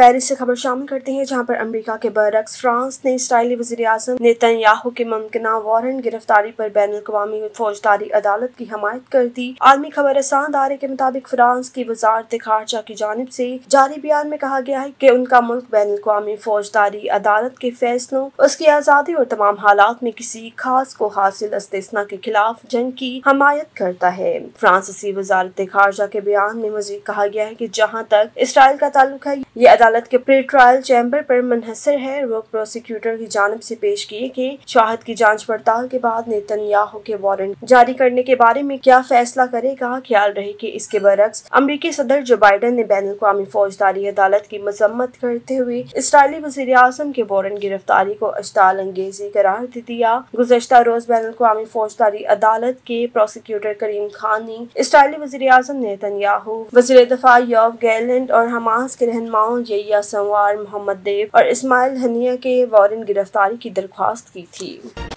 Paris से खबर शामिल करते हैं, जहाँ पर अमेरिका के बरक्स फ्रांस ने इसराइली वजी अजम नेतन्याहू के मुमकिन वारंट गिरफ्तारी पर बैन अवी फौजदारी अदालत की हमायत कर दी। आलमी खबर रसान दारे के मुताबिक फ्रांस की वजारत खारजा की जानब ऐसी जारी बयान में कहा गया है की उनका मुल्क बैन अवी फौजदारी अदालत के फैसलों, उसकी आज़ादी और तमाम हालात में किसी खास को हासिल इस्तना के खिलाफ जंग की हमायत करता है। फ्रांसीसी वजारत खारजा के बयान में मजीद कहा गया है की जहाँ तक इसराइल का ताल्लुक है, ये अदालत के प्री ट्रायल चैम्बर पर मुनहसर है। रोक प्रोसिक्यूटर की जानब से पेश किए गए शाहद की जाँच पड़ताल के बाद नेतन्याहू के वारंट जारी करने के बारे में क्या फैसला करेगा? ख्याल रहे कि इसके बरक्स अमरीकी सदर जो बाइडन ने बैन अवी फौजदारी अदालत की मजम्मत करते हुए इसराइली वज़ीर आज़म के वारंट गिरफ्तारी को अश्ताल अंगेजी करार दे दिया। गुजशत रोज बैन अवी फौजदारी अदालत के प्रोसिक्यूटर करीम खान ने इसराइली वजी अजम नेतन्याहू वजी दफ़ा योव गैलेंड और हमास के रहनुमाओं यया संवार मोहम्मद देव और इस्माइल हनिया के वारंट गिरफ्तारी की दरख्वास्त की थी।